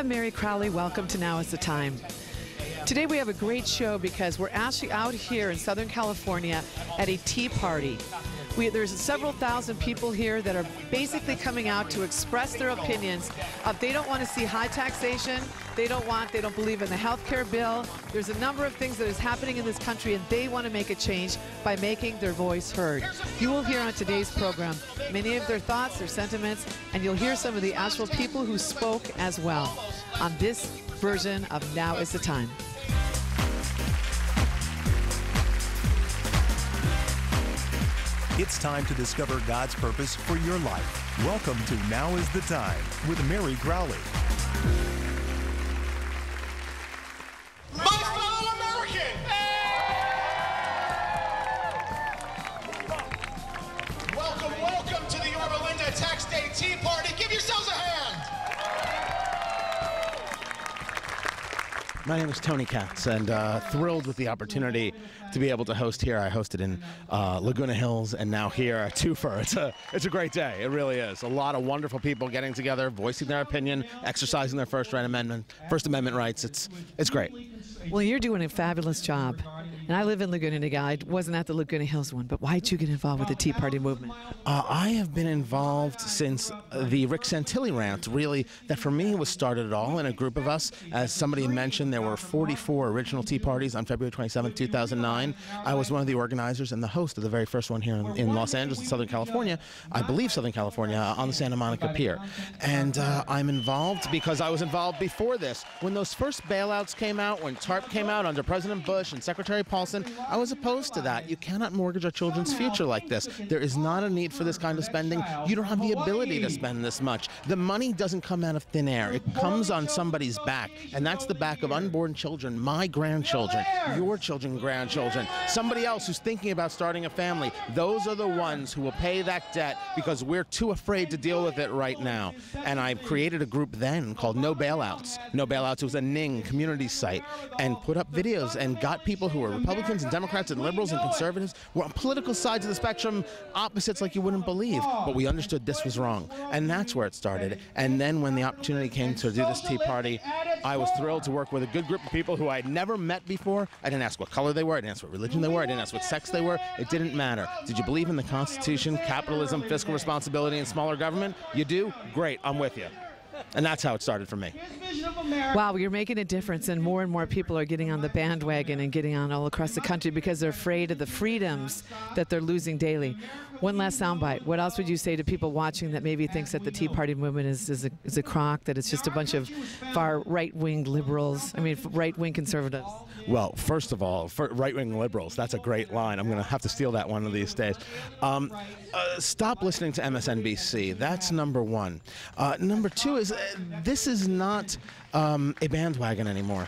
I'm Meri Crouley. Welcome to Now is the Time. Today we have a great show because we're actually out here in Southern California at a tea party. We, there's several thousand people here that are basically coming out to express their opinions. Of they don't want to see high taxation. They don't want, they don't believe in the health care bill. There's a number of things that is happening in this country and they want to make a change by making their voice heard. You will hear on today's program many of their thoughts, their sentiments, and you'll hear some of the actual people who spoke as well on this version of Now is the Time. It's time to discover God's purpose for your life. Welcome to Now is the Time with Meri Crouley. My name is Tony Katz, and uh, thrilled with the opportunity to be able to host here. I hosted in uh, Laguna Hills, and now here at Twofer. It's a it's a great day. It really is. A lot of wonderful people getting together, voicing their opinion, exercising their First Right Amendment, First Amendment rights. It's it's great. Well, you're doing a fabulous job. And I live in Laguna Niguel. I wasn't at the Laguna Hills one, but why did you get involved with the Tea Party movement? Uh, I have been involved since the Rick Santelli rant, really, that for me was started at all in a group of us. As somebody mentioned, there were 44 original Tea Parties on February 27, 2009. I was one of the organizers and the host of the very first one here in, in Los Angeles, in Southern California, I believe Southern California, uh, on the Santa Monica Pier. And uh, I'm involved because I was involved before this. When those first bailouts came out, when TARP came out under President Bush and Secretary I was opposed to that. You cannot mortgage our children's future like this. There is not a need for this kind of spending. You don't have the ability to spend this much. The money doesn't come out of thin air. It comes on somebody's back, and that's the back of unborn children, my grandchildren, your children, grandchildren, somebody else who's thinking about starting a family. Those are the ones who will pay that debt because we're too afraid to deal with it right now. And I created a group then called No Bailouts. No Bailouts was a Ning community site and put up videos and got people who were and Democrats and liberals and conservatives were on political sides of the spectrum, opposites like you wouldn't believe. But we understood this was wrong. And that's where it started. And then when the opportunity came to do this Tea Party, I was thrilled to work with a good group of people who I had never met before. I didn't ask what color they were, I didn't ask what religion they were, I didn't ask what sex they were. It didn't matter. Did you believe in the Constitution, capitalism, fiscal responsibility, and smaller government? You do? Great, I'm with you. And that's how it started for me. Wow, you're making a difference, and more and more people are getting on the bandwagon and getting on all across the country because they're afraid of the freedoms that they're losing daily. One last soundbite. What else would you say to people watching that maybe thinks that the Tea Party movement is, is, a, is a crock, that it's just a bunch of far right wing liberals, I mean, right wing conservatives? Well, first of all, for right-wing liberals, that's a great line. I'm going to have to steal that one of these days. Um, uh, stop listening to MSNBC. That's number one. Uh, number two is uh, this is not um, a bandwagon anymore.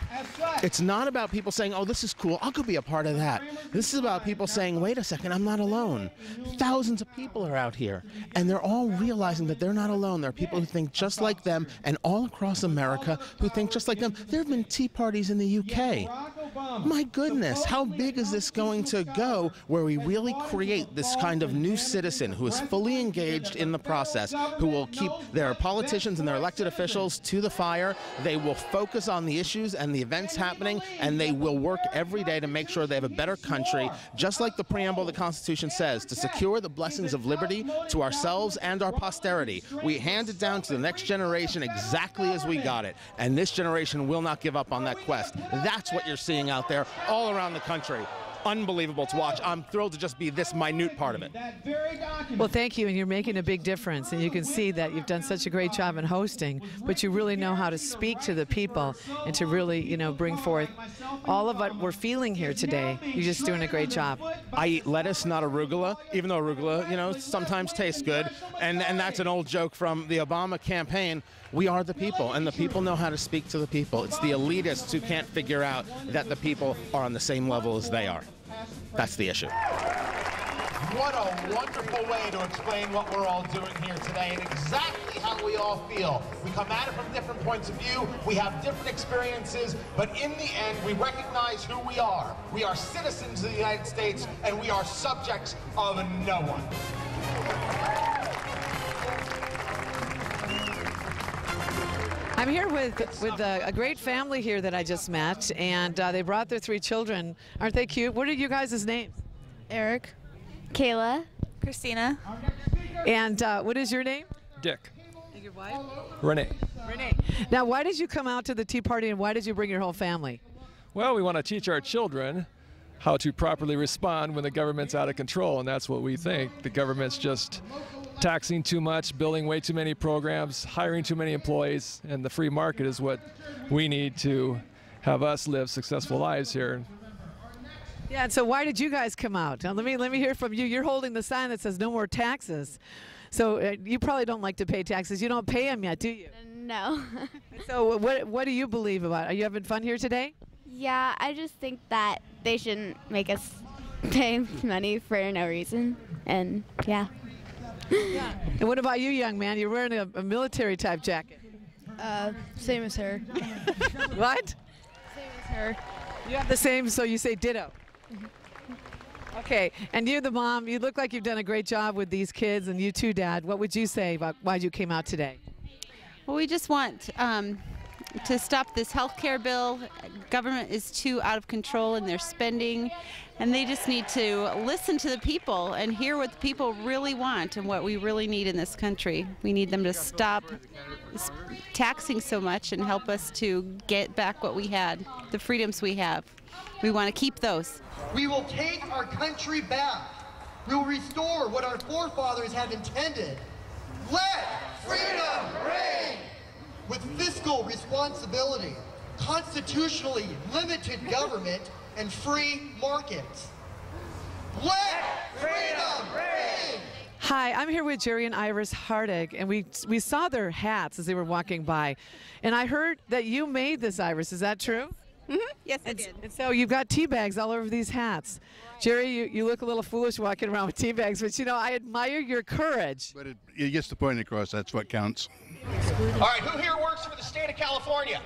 It's not about people saying, "Oh, this is cool. I'll go be a part of that." This is about people saying, "Wait a second, I'm not alone." Thousands of people are out here, and they're all realizing that they're not alone. There are people who think just like them, and all across America who think just like them. There have been tea parties in the UK. My goodness, how big is this going to go where we really create this kind of new citizen who is fully engaged in the process, who will keep their politicians and their elected officials to the fire? They will focus on the issues and the events happening, and they will work every day to make sure they have a better country, just like the preamble of the Constitution says, to secure the blessings of liberty to ourselves and our posterity. We hand it down to the next generation exactly as we got it, and this generation will not give up on that quest. That's what you're seeing out there all around the country. Unbelievable to watch. I'm thrilled to just be this minute part of it. Well, thank you, and you're making a big difference. And you can see that you've done such a great job in hosting, but you really know how to speak to the people and to really, you know, bring forth all of what we're feeling here today. You're just doing a great job. I eat lettuce, not arugula, even though arugula, you know, sometimes tastes good. And, and that's an old joke from the Obama campaign. We are the people, and the people know how to speak to the people. It's the elitists who can't figure out that the people are on the same level as they are. That's the issue. What a wonderful way to explain what we're all doing here today and exactly how we all feel. We come at it from different points of view, we have different experiences, but in the end, we recognize who we are. We are citizens of the United States and we are subjects of no one. I'm here with with a, a great family here that I just met, and uh, they brought their three children. Aren't they cute? What are you guys' names? Eric, Kayla, Christina, And uh, what is your name? Dick. And your wife? Renee. Renee. Now, why did you come out to the Tea Party, and why did you bring your whole family? Well, we want to teach our children how to properly respond when the government's out of control, and that's what we think. The government's just taxing too much, building way too many programs, hiring too many employees, and the free market is what we need to have us live successful lives here. Yeah. And so, why did you guys come out? Now, let me let me hear from you. You're holding the sign that says "No more taxes." So uh, you probably don't like to pay taxes. You don't pay them yet, do you? no. So what what do you believe about? Are you having fun here today? yeah, I just think that they shouldn't make us pay money for no reason. And yeah. And what about you, young man? You're wearing a, a military type jacket. uh, same as her. What? Same as her. You have the same, so you say ditto. Okay, and you're the mom, you look like you've done a great job with these kids, and you too, Dad. What would you say about why you came out today? Well, we just want um, to stop this health care bill. Government is too out of control in their spending, and they just need to listen to the people and hear what the people really want and what we really need in this country. We need them to stop taxing so much and help us to get back what we had, the freedoms we have. We want to keep those. We will take our country back. We will restore what our forefathers have intended. Let freedom reign! With fiscal responsibility, constitutionally limited government, and free markets. Let freedom reign! Hi, I'm here with Jerry and Iris Hardig, and we we saw their hats as they were walking by, and I heard that you made this, Iris. Is that true? Mm-hmm. Yes, I did. and so you've got tea bags all over these hats. Jerry, you, you look a little foolish walking around with tea bags, but you know, I admire your courage. But it, it gets the point across. That's what counts. All right, who here works for the state of California?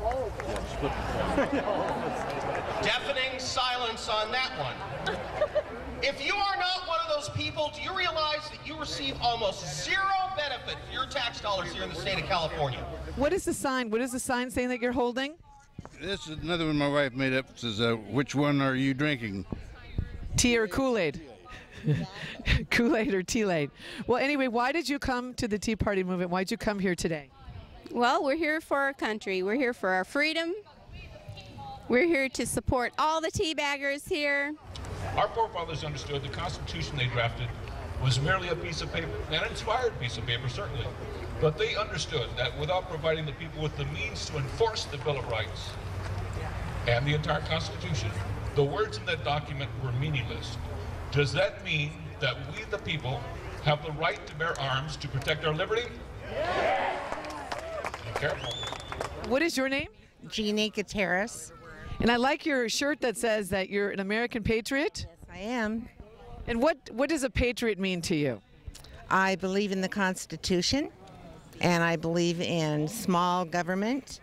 Deafening silence on that one. If you are not one of those people, do you realize that you receive almost zero benefit for your tax dollars here in the state of California? What is the sign? What is the sign saying that you're holding? This is another one my wife made up. Says, uh, "Which one are you drinking?" Tea or Kool-Aid? Kool-Aid or Tea-Aid? Well, anyway, why did you come to the Tea Party movement? Why did you come here today? Well, we're here for our country. We're here for our freedom. We're here to support all the tea baggers here. Our forefathers understood the Constitution they drafted was merely a piece of paper, an inspired piece of paper, certainly. But they understood that without providing the people with the means to enforce the Bill of Rights and the entire Constitution, the words in that document were meaningless. Does that mean that we, the people, have the right to bear arms to protect our liberty? Be careful. What is your name? Jeannie Gutierrez. And I like your shirt that says that you're an American patriot. Yes, I am. And what, what does a patriot mean to you? I believe in the Constitution and I believe in small government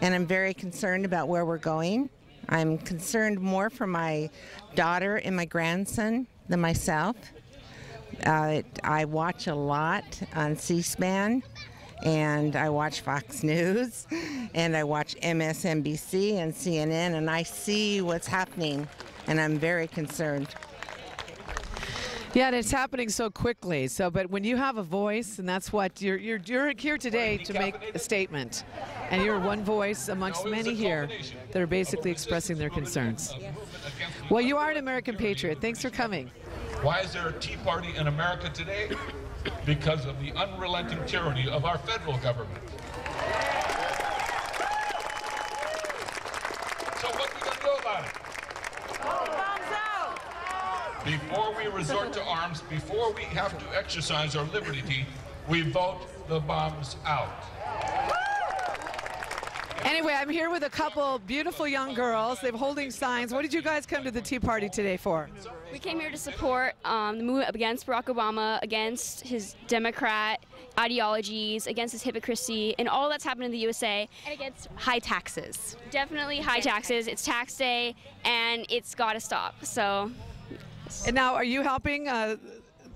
and I'm very concerned about where we're going. I'm concerned more for my daughter and my grandson than myself. Uh, I watch a lot on C SPAN and I watch Fox News and I watch MSNBC and CNN and I see what's happening and I'm very concerned. Yeah, and it's happening so quickly. So, but when you have a voice, and that's what you're you're, you're here today to make a statement, and you're one voice amongst many here that are basically expressing their concerns. Well, you are an American patriot. Thanks for coming. Why is there a Tea Party in America today? Because of the unrelenting tyranny of our federal government. So what we gonna do about it? Before we resort to arms, before we have to exercise our liberty, we vote the bombs out. Anyway, I'm here with a couple beautiful young girls. They're holding signs. What did you guys come to the Tea Party today for? We came here to support um, the movement against Barack Obama, against his Democrat ideologies, against his hypocrisy, and all that's happened in the USA, and against high taxes. Definitely high taxes. It's tax day, and it's got to stop. So. And now, are you helping uh,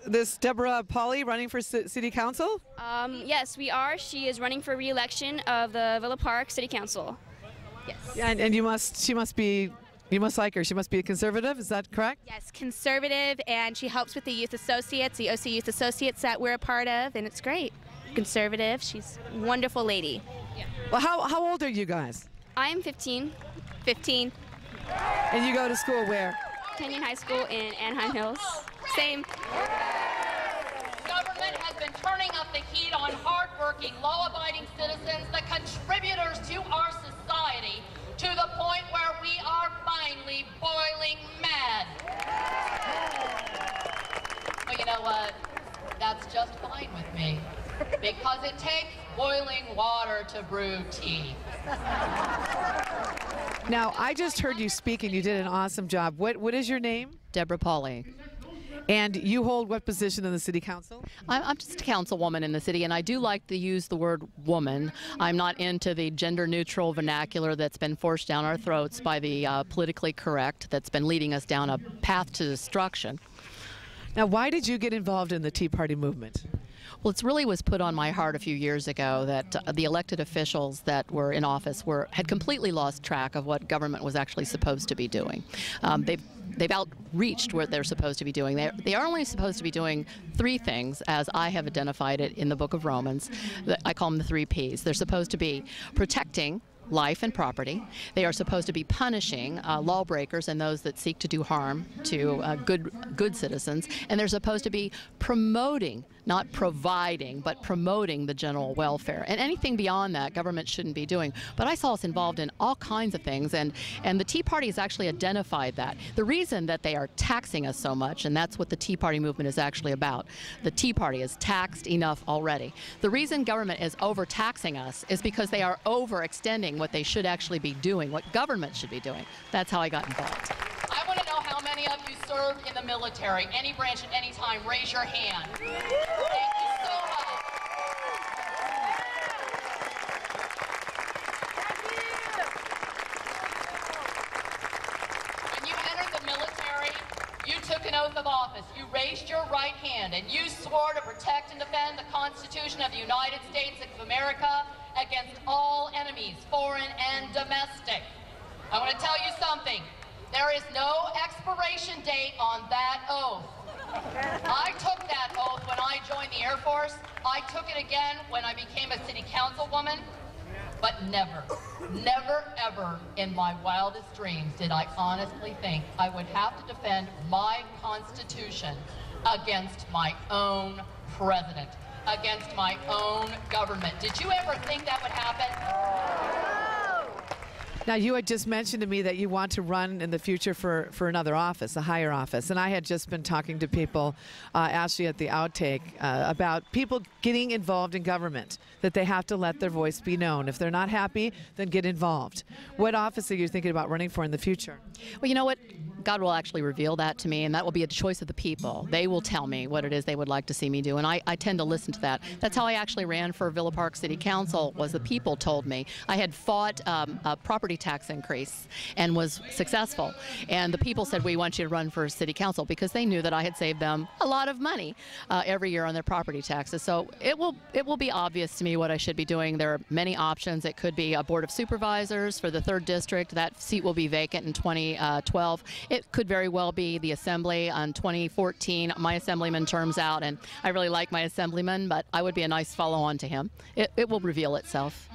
this Deborah Pauly running for city council? Um, yes, we are. She is running for re-election of the Villa Park City Council. Yes. Yeah, and, and you must. She must be. You must like her. She must be a conservative. Is that correct? Yes, conservative, and she helps with the youth associates, the OC Youth Associates that we're a part of, and it's great. Conservative. She's a wonderful lady. Well, how how old are you guys? I am 15. 15. And you go to school where? Canyon High School in Anaheim Hills. Same. Government has been turning up the heat on hardworking, law-abiding citizens, the contributors to our society, to the point where we are finally boiling mad. Well, you know what? That's just fine with me. Because it takes boiling water to brew tea. Now, I just heard you speak and you did an awesome job. What What is your name? Deborah Pauly. And you hold what position in the city council? I'm, I'm just a councilwoman in the city, and I do like to use the word woman. I'm not into the gender neutral vernacular that's been forced down our throats by the uh, politically correct that's been leading us down a path to destruction. Now, why did you get involved in the Tea Party movement? Well, it really was put on my heart a few years ago that uh, the elected officials that were in office were had completely lost track of what government was actually supposed to be doing. Um, they've they've outreached what they're supposed to be doing. They they are only supposed to be doing three things, as I have identified it in the Book of Romans. I call them the three P's. They're supposed to be protecting life and property. They are supposed to be punishing uh, lawbreakers and those that seek to do harm to uh, good good citizens, and they're supposed to be promoting, not providing, but promoting the general welfare. And anything beyond that, government shouldn't be doing. But I saw us involved in all kinds of things, and and the Tea Party has actually identified that. The reason that they are taxing us so much, and that's what the Tea Party movement is actually about. The Tea Party is taxed enough already. The reason government is overtaxing us is because they are overextending what they should actually be doing, what government should be doing. That's how I got involved. Many of you served in the military, any branch at any time. Raise your hand. Thank you so much. When you entered the military, you took an oath of office. You raised your right hand and you swore to protect and defend the Constitution of the United States of America against all enemies, foreign and domestic. I want to tell you something. There is no expiration date on that oath. I took that oath when I joined the Air Force. I took it again when I became a city councilwoman. But never, never, ever in my wildest dreams did I honestly think I would have to defend my Constitution against my own president, against my own government. Did you ever think that would happen? Now, you had just mentioned to me that you want to run in the future for, for another office, a higher office. And I had just been talking to people, uh, Ashley at the outtake, uh, about people getting involved in government, that they have to let their voice be known. If they're not happy, then get involved. What office are you thinking about running for in the future? Well, you know what? God will actually reveal that to me, and that will be a choice of the people. They will tell me what it is they would like to see me do, and I, I tend to listen to that. That's how I actually ran for Villa Park City Council. Was the people told me I had fought um, a property tax increase and was successful, and the people said we want you to run for City Council because they knew that I had saved them a lot of money uh, every year on their property taxes. So it will it will be obvious to me what I should be doing. There are many options. It could be a board of supervisors for the third district. That seat will be vacant in 2012. It could very well be the assembly on 2014. My assemblyman terms out, and I really like my assemblyman, but I would be a nice follow on to him. It, it will reveal itself.